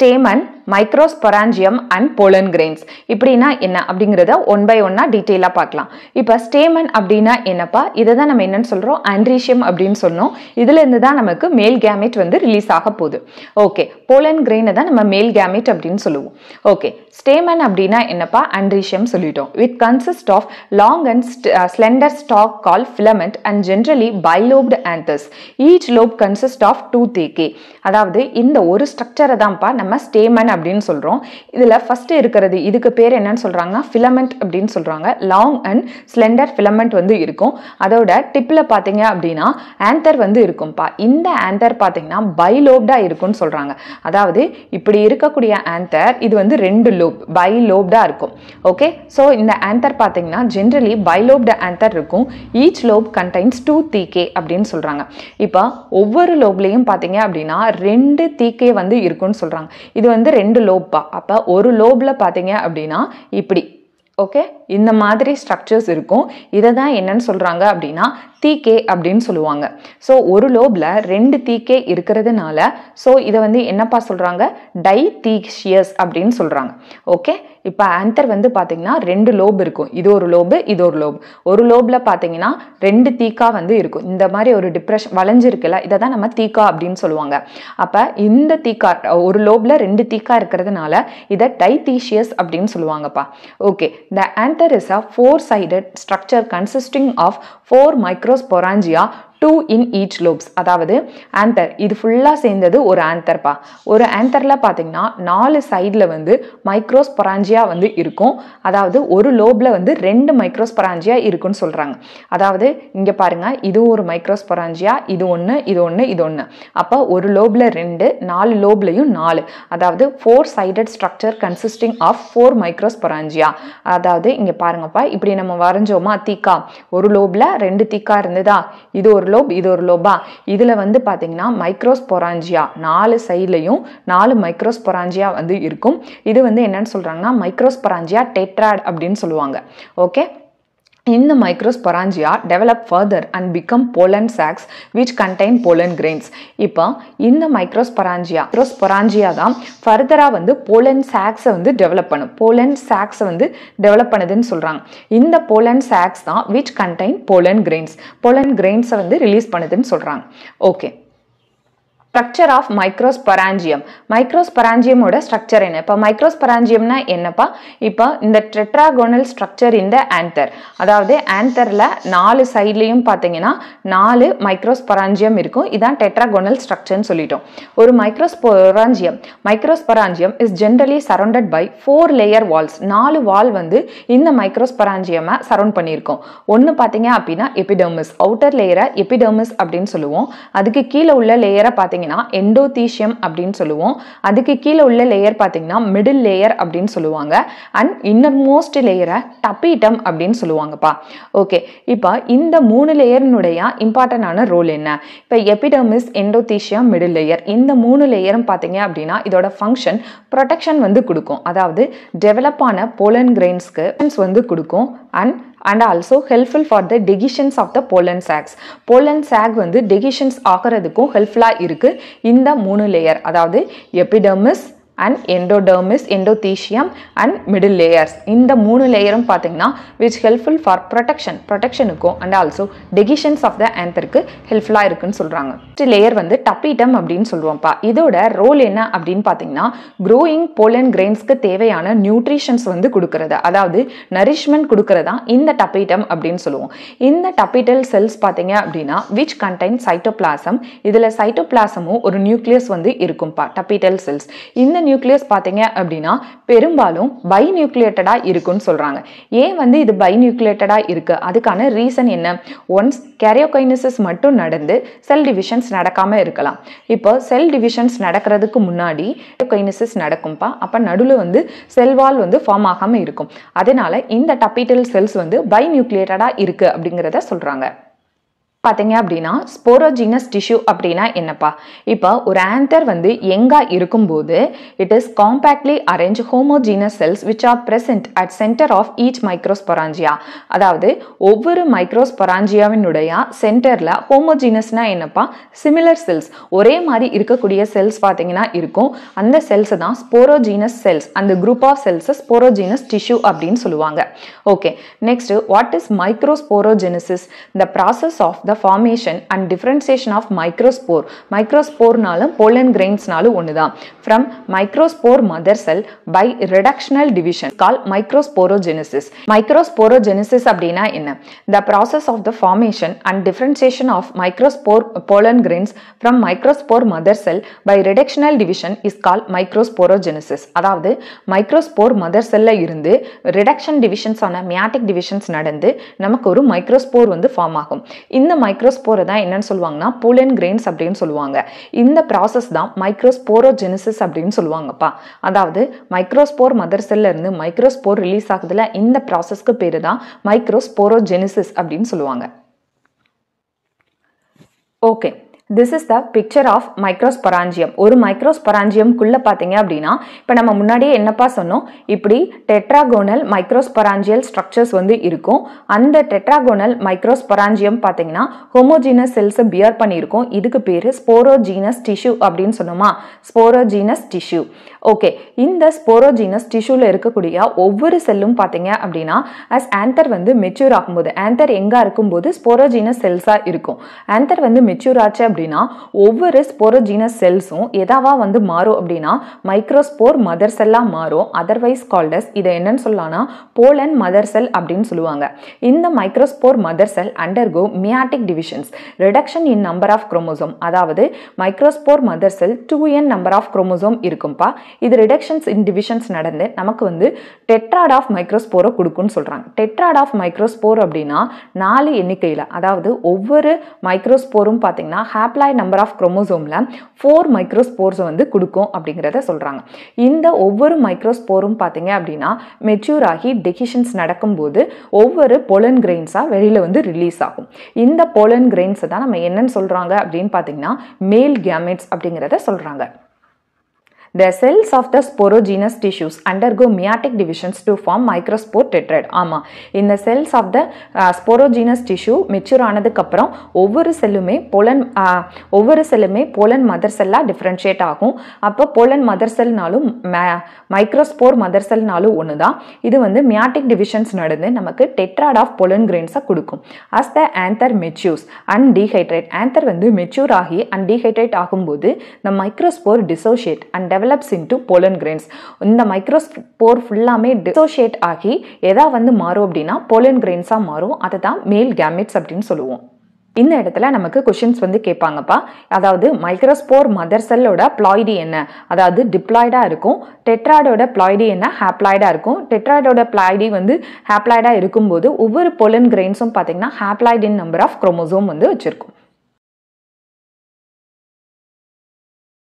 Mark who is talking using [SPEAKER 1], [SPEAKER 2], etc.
[SPEAKER 1] Stamen microsporangium and pollen grains இப்படின்னா என்ன? அப்படிங்கிறத ஒன் பை ஒன்னா டீட்டெயிலாக பார்க்கலாம். இப்போ ஸ்டேமன் அப்படின்னா என்னப்பா? இதை தான் நம்ம என்னன்னு சொல்கிறோம் ஆண்ட்ரீஷியம் அப்படின்னு சொன்னோம் இதுலேருந்து தான் நமக்கு மேல் கேமெட் வந்து ரிலீஸ் ஆக போகுது. ஓகே போலன் கிரெயினை தான் நம்ம மேல் கேமெட் அப்படின்னு சொல்லுவோம். ஓகே ஸ்டேமன் அப்படின்னா என்னப்பா? ஆண்ட்ரீஷியம் சொல்லிட்டோம். With consist of long and slender stalk call filament and generally bilobed anthers each lobe consist of two thecae அதாவது இந்த ஒரு ஸ்ட்ரக்சரை தான்ப்பா நம்ம ஸ்டேமன் அப்படின்னு சொல்கிறோம் இதில் ஃபஸ்ட்டு இருக்கிறது இதுக்கு பேர் என்னன்னு சொல்கிறாங்கன்னா ஃபிலமெண்ட் அப்படின்னு சொல்கிறாங்க லாங் அண்ட் ஸ்லெண்டர் ஃபிலமெண்ட் வந்து இருக்கும். அதோட டிப்பில் பார்த்தீங்க அப்படின்னா ஆந்தர் வந்து இருக்கும்ப்பா. இந்த ஆந்தர் பார்த்தீங்கன்னா பைலோப்டாக இருக்கும்னு சொல்கிறாங்க அதாவது இப்படி இருக்கக்கூடிய ஆந்தர் இது வந்து ரெண்டு லோப் பைலோப்டாக இருக்கும். ஓகே ஸோ இந்த ஆந்தர் பார்த்தீங்கன்னா ஜென்ரலி பைலோப்டு ஆந்தர் இருக்கும். Each lobe contains two thecae அப்படின்னு சொல்கிறாங்க இப்போ ஒவ்வொரு லோப்லேயும் பார்த்தீங்க அப்படின்னா ரெண்டு தீக்கே வந்து இருக்கும்னு சொல்கிறாங்க இது வந்து ரெண்டு லோப்பா. அப்போ ஒரு லோபில் பார்த்தீங்க அப்படின்னா இப்படி. ஓகே? இந்த மாதிரி ஸ்ட்ரக்சர்ஸ் இருக்கும். இதை தான் என்னன்னு சொல்கிறாங்க அப்படின்னா தீக்கே அப்படின்னு சொல்லுவாங்க. ஸோ ஒரு லோபில் ரெண்டு தீக்கே இருக்கிறதுனால ஸோ இதை வந்து என்னப்பா சொல்கிறாங்க டை தீஷியஸ் அப்படின்னு சொல்கிறாங்க ஓகே? இப்போ ஆந்தர் வந்து பார்த்தீங்கன்னா ரெண்டு லோப் இருக்கும். இது ஒரு லோபு இது ஒரு லோப் ஒரு லோபில் பார்த்தீங்கன்னா ரெண்டு தீக்கா வந்து இருக்கும். இந்த மாதிரி ஒரு டிப்ரெஷன் வளைஞ்சிருக்குல்ல இதை தான் நம்ம தீக்கா அப்படின்னு சொல்லுவாங்க. அப்போ இந்த தீக்கா ஒரு லோபில் ரெண்டு தீக்கா இருக்கிறதுனால இதை டைத்தீஷியஸ் அப்படின்னு சொல்லுவாங்கப்பா. Okay the anther is a four sided structure consisting of four microsporangia two in each lobes அதாவது ஆந்தர் இது ஃபுல்லாக சேர்ந்தது ஒரு ஆந்தர்ப்பா ஒரு ஆந்தரில் பார்த்தீங்கன்னா நாலு சைடில் வந்து மைக்ரோஸ்பொராஞ்சியா வந்து இருக்கும். அதாவது ஒரு லோபில் வந்து ரெண்டு மைக்ரோஸ்பொராஞ்சியா இருக்குன்னு சொல்கிறாங்க அதாவது இங்கே பாருங்கள் இது ஒரு மைக்ரோஸ்பொராஞ்சியா இது ஒன்று இது ஒன்று இது ஒன்று அப்போ ஒரு லோபில் ரெண்டு நாலு லோப்லையும் நாலு. அதாவது four sided structure consisting of four microsporangia அதாவது இங்கே பாருங்கப்பா இப்படி நம்ம வரைஞ்சோமா தீக்கா. ஒரு லோபில் ரெண்டு தீக்கா இருந்ததா? இது ஒரு லோப் இது ஒரு லோபா? இதில் வந்து பார்த்தீங்கன்னா மைக்ரோஸ்பொராஞ்சியா. நாலு சைட்லையும் நாலு மைக்ரோஸ்பொராஞ்சியா வந்து இருக்கும். இது வந்து என்னன்னு சொல்கிறாங்கன்னா மைக்ரோஸ்பொராஞ்சியா டெட்ராட் அப்படின்னு சொல்லுவாங்க. ஓகே? இந்த microsporangia develop further and become pollen sacs which contain pollen grains இப்போ இந்த மைக்ரோஸ்பராஞ்சியா மைக்ரோஸ்பராஞ்சியா தான் ஃபர்தராக வந்து போலன் சாக்ஸை வந்து டெவலப் பண்ணும். போலன் சாக்ஸை வந்து டெவலப் பண்ணுதுன்னு சொல்கிறாங்க இந்த போலன் சாக்ஸ் தான் which contain pollen grains pollen கிரெயின்ஸை வந்து ரிலீஸ் பண்ணுதுன்னு சொல்கிறாங்க ஓகே ஸ்ட்ரக்சர் ஆஃப் மைக்ரோஸ்பராஞ்சியம் மைக்ரோஸ்பராஞ்சியமோட ஸ்ட்ரக்சர் என்ன? இப்போ மைக்ரோஸ்பராஞ்சியம்னா என்னப்பா? இப்போ இந்த ட்ரெட்ராகோனல் ஸ்ட்ரக்சர் இந்த ஆன்தர் அதாவது ஆந்தரில் நாலு சைட்லேயும் பார்த்தீங்கன்னா நாலு மைக்ரோஸ்பராஞ்சியம் இருக்கும். இதான் டெட்ராகோனல் ஸ்ட்ரக்சர்னு சொல்லிட்டோம். ஒரு microsporangium microsporangium is generally surrounded by four layer walls நாலு வால் வந்து இந்த மைக்ரோஸ்பராஞ்சியமை சரௌண்ட் பண்ணியிருக்கோம். ஒன்று பார்த்தீங்க அப்படின்னா எபிடர்மிஸ் அவுட்டர் லேயரை எபிடர்மிஸ் அப்படின்னு சொல்லுவோம். அதுக்கு கீழே உள்ள லேயரை பார்த்தீங்கன்னா எண்டோதீஷியம் அப்படின்னு சொல்லுவோம். அதுக்கு கீழே உள்ள லேயர் பார்த்தீங்கன்னா மிடில் லேயர் அப்படின்னு சொல்லுவாங்க. அண்ட் இன்னர் மோஸ்ட் லேயரை டப்பீட்டம் அப்படின்னு சொல்லுவாங்கப்பா. ஓகே இப்போ இந்த மூணு லேயர்னுடைய இம்பார்ட்டண்டான ரோல் என்ன? இப்போ எபிடமிஸ் எண்டோதீஷியம் மிடில் லேயர் இந்த மூணு லேயரும் பார்த்தீங்க அப்படின்னா இதோட ஃபங்க்ஷன் ப்ரொடெக்ஷன் வந்து கொடுக்கும். அதாவது டெவலப் ஆன போலன் கிரெயின்ஸ்க்கு வந்து கொடுக்கும். And and also helpful for the dehiscence of the pollen sacs pollen sac வந்து டெகிஷன்ஸ் ஆகிறதுக்கும் ஹெல்ப்ஃபுல்லாக இருக்குது இந்த மூணு லேயர் அதாவது epidermis and endodermis endothecium and middle layers இந்த மூணு லேயரும் பார்த்தீங்கன்னா which helpful for protection ப்ரொடெக்ஷனுக்கும் and also dehiscence of the ஆந்தருக்கு ஹெல்ப்ஃபுல்லாக இருக்குன்னு சொல்கிறாங்க ஃபஸ்ட் லேயர் வந்து டப்பீட்டம் அப்படின்னு சொல்லுவோம்ப்பா. இதோட ரோல் என்ன அப்படின்னு பார்த்தீங்கன்னா க்ரோயிங் போலன் கிரெயின்ஸ்க்கு தேவையான நியூட்ரிஷன்ஸ் வந்து கொடுக்கறது. அதாவது நரிஷ்மெண்ட் கொடுக்கறதா இந்த டப்பீட்டம் அப்படின்னு சொல்லுவோம். இந்த டப்பீட்டல் செல்ஸ் பார்த்தீங்க அப்படின்னா விச் கண்டைன் சைட்டோபிளாசம் இதில் சைட்டோபிளாசமும் ஒரு நியூக்ளியஸ் வந்து இருக்கும்ப்பா டப்பீட்டல் செல்ஸ் இந்த நியூக்ளியஸ் பார்த்தீங்க அப்படின்னா பெரும்பாலும் பை நியூக்ளியேட்டடாக இருக்குன்னு சொல்கிறாங்க ஏன் வந்து இது பை நியூக்ளியேட்டடாக இருக்குது அதுக்கான ரீசன் என்ன? ஒன்ஸ் கேரியோகைனசிஸ் மட்டும் நடந்து செல் டிவிஷன்ஸ் நடக்காமல் இருக்கலாம். இப்போ செல் டிவிஷன்ஸ் நடக்கிறதுக்கு முன்னாடி கைனசிஸ் நடக்கும்ப்பா அப்போ நடுவில் வந்து செல்வால் வந்து ஃபார்ம் ஆகாமல் இருக்கும். அதனால இந்த டப்பிட்டல் செல்ஸ் வந்து பை நியூக்ளியேட்டடாக இருக்குது அப்படிங்கிறத சொல்கிறாங்க பார்த்தீங்க அப்படின்னா ஸ்போரோஜீனஸ் டிஷ்யூ அப்படின்னா என்னப்பா? இப்போ ஒரு ஆந்தர் வந்து எங்கா இருக்கும்போது it is compactly arrange homogeneous cells which are present at center of each microsporangia அதாவது ஒவ்வொரு மைக்ரோஸ்பொராஞ்சியாவினுடைய சென்டரில் ஹோமோஜீனஸ்னா என்னப்பா? சிமிலர் செல்ஸ் ஒரே மாதிரி இருக்கக்கூடிய செல்ஸ் பார்த்தீங்கன்னா இருக்கும். அந்த செல்ஸ் தான் ஸ்போரோஜீனஸ் செல்ஸ் அந்த குரூப் ஆஃப் செல்ஸை ஸ்போரோஜீனஸ் டிஷ்யூ அப்படின்னு சொல்லுவாங்க. Okay next what is microsporogenesis the process of the formation and differentiation of microspore மைக்ரோஸ்போர்னாலும் pollen கிரெயின்ஸ்னாலும் ஒன்று தான் from microspore mother cell by reductional division call microsporogenesis microsporogenesis அப்படின்னா என்ன? The process of the formation and differentiation of microspore pollen grains from microspore mother cell by reductional division is call microsporogenesis அதாவது microspore mother செல்ல இருந்து reduction divisions ஆன meiotic divisions நடந்து நமக்கு ஒரு microspore வந்து ஃபார்ம் ஆகும். இந்த மைக்ரோஸ்போரை தான் என்னன்னு சொல்லுவாங்கன்னா புலன் கிரெயின்ஸ் அப்படின்னு சொல்லுவாங்க. இந்த ப்ராசஸ் தான் மைக்ரோஸ்போரோஜெனிசிஸ் அப்படின்னு சொல்லுவாங்கப்பா. அதாவது மைக்ரோஸ்போர் மதர் செல்ல இருந்து மைக்ரோஸ்போர் ரிலீஸ் ஆகுதுல இந்த ப்ராசஸ்க்கு பேர் தான் மைக்ரோஸ்போரோஜெனிசிஸ் அப்படின்னு சொல்லுவாங்க. Okay this is the picture of microsporangium ஒரு மைக்ரோஸ்பராஞ்சியம்குள்ளே பார்த்தீங்க அப்படின்னா இப்போ நம்ம முன்னாடியே என்னப்பா சொன்னோம்? இப்படி டெட்ராகோனல் மைக்ரோஸ்பராஞ்சியல் ஸ்ட்ரக்சர்ஸ் வந்து இருக்கும். அந்த டெட்ராகோனல் மைக்ரோஸ்பராஞ்சியம் பார்த்தீங்கன்னா ஹோமோஜீனஸ் செல்ஸை பியர் பண்ணியிருக்கோம். இதுக்கு பேர் ஸ்போரோஜீனஸ் டிஷ்யூ அப்படின்னு சொன்னோமா? ஸ்போரோஜீனஸ் டிஷ்யூ ஓகே இந்த ஸ்போரோஜீனஸ் டிஷ்யூவில் இருக்கக்கூடிய ஒவ்வொரு செல்லும் பார்த்தீங்க அப்படின்னா அஸ் ஆந்தர் வந்து மெச்சூர் ஆகும்போது ஆந்தர் எங்கே இருக்கும்போது ஸ்போரோஜீனஸ் செல்ஸாக இருக்கும். ஆந்தர் வந்து மெச்சூர் ஆச்சு அப்படின்னா ஒவ்வொரு ஸ்போரோஜீனஸ் செல்ஸும் எதாவா வந்து மாறும் அப்படின்னா மைக்ரோஸ்போர் மதர் செல்லாக மாறும். அதர்வைஸ் கால்டஸ் இதை என்னன்னு சொல்லலாம்னா போலன் மதர் செல் அப்படின்னு சொல்லுவாங்க. இந்த microspore mother cell undergo meiotic divisions reduction in number of chromosome அதாவது microspore mother cell two n number of chromosome இருக்கும்பா. இது ரிடக்ஷன்ஸ் இன் டிவிஷன்ஸ் நடந்து நமக்கு வந்து டெட்ராட் ஆஃப் மைக்ரோஸ்போரை கொடுக்கும்னு சொல்கிறாங்க டெட்ராட் ஆஃப் மைக்ரோஸ்போர் அப்படின்னா நாலு எண்ணிக்கையில் அதாவது ஒவ்வொரு மைக்ரோஸ்போரும் பார்த்தீங்கன்னா ஹாப்ளாய்ட் நம்பர் ஆஃப் குரோமோசோமில் ஃபோர் மைக்ரோஸ்போர்ஸை வந்து கொடுக்கும் அப்படிங்கிறத சொல்கிறாங்க இந்த ஒவ்வொரு மைக்ரோஸ்போரும் பார்த்தீங்க அப்படின்னா மெச்சூர் ஆகி டெசிஷன்ஸ் நடக்கும்போது ஒவ்வொரு பொலன் கிரெயின்ஸாக வெளியில் வந்து ரிலீஸ் ஆகும். இந்த பொலன் கிரெயின்ஸை தான் நம்ம என்னன்னு சொல்கிறாங்க அப்படின்னு பார்த்தீங்கன்னா மேல் கேமெட்ஸ் அப்படிங்கிறத சொல்கிறாங்க The cells of the sporogenous tissues undergo meiotic divisions to form microspore tetrad. ஆமாம் இந்த cells of the uh, sporogenous tissue mature ஆனதுக்கப்புறம் ஒவ்வொரு செல்லுமே போலன் uh, ஒவ்வொரு செல்லுமே போலன் மதர் செல்லாக டிஃப்ரென்ஷியேட் ஆகும். அப்போ போலன் மதர் செல்னாலும் மைக்ரோஸ்போர் மதர் செல்னாலும் ஒன்று தான் இது வந்து மியாட்டிக் டிவிஷன்ஸ் நடந்து நமக்கு டெட்ராட் ஆஃப் பொலன் கிரெயின்ஸை கொடுக்கும். As the anther matures and dehydrate anther வந்து மெச்சூர் ஆகி அண்ட் டீஹைட்ரேட் ஆகும்போது இந்த microspore dissociate and develops into pollen grains இந்த மைக்ரோஸ்போர் ஃபுல்லாமே டிசோஷியேட் ஆகி எதா வந்து மாறும் அப்படின்னா போலன் கிரெயின்ஸாக மாறும். அதை தான் மேல் கேமிட்ஸ் அப்படின்னு சொல்லுவோம். இந்த இடத்துல நமக்கு கொஷின்ஸ் வந்து கேட்பாங்கப்பா. அதாவது மைக்ரோஸ்போர் மதர் செல்லோட பிளாய்டி என்ன? அதாவது டிப்ளாய்டாக இருக்கும். டெட்ராய்டோட பிளாய்டி என்ன? ஹேப்ளாய்டாக இருக்கும். டெட்ராய்டோட பிளாய்டி வந்து ஹேப்ளாய்டாக இருக்கும்போது ஒவ்வொரு பொலன் கிரெயின்ஸும் பார்த்தீங்கன்னா ஹேப்ளாய்டின் நம்பர் ஆஃப் குரோமோசோம் வந்து வச்சுருக்கும்.